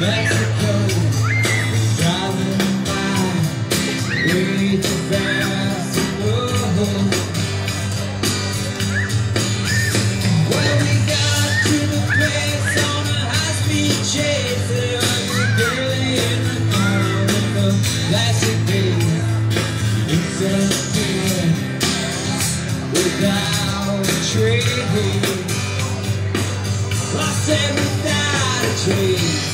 Mexico driving by we got to place on a high-speed chase, in the car with plastic. It's a without a trade. Lost without a trade.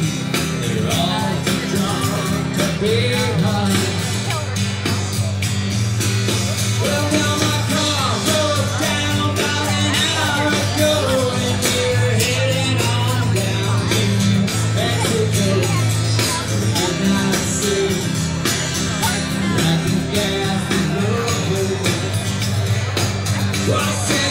Christ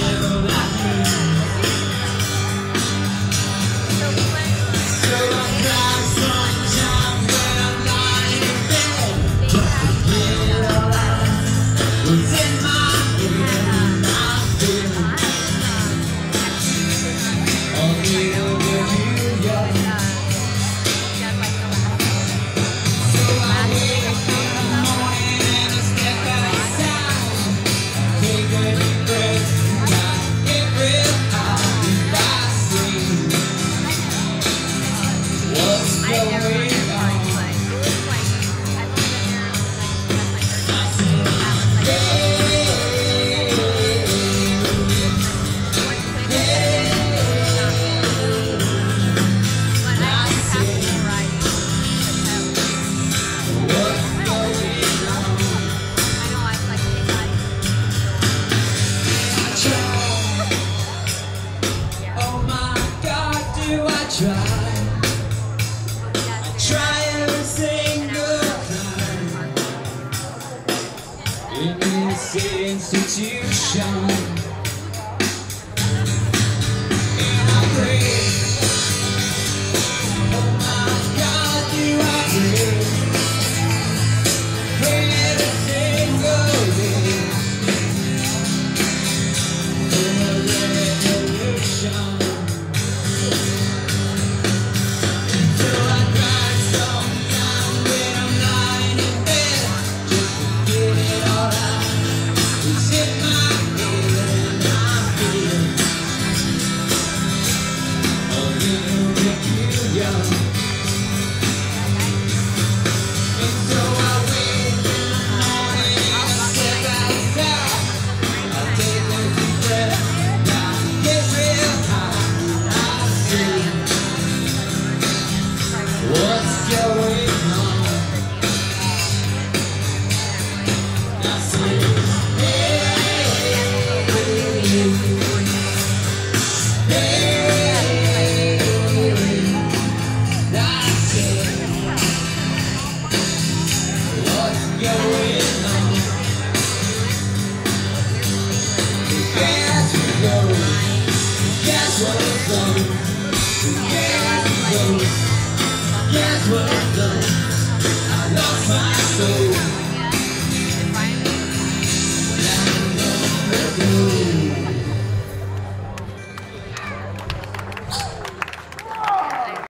never in this same situation Gas will go. I lost my soul.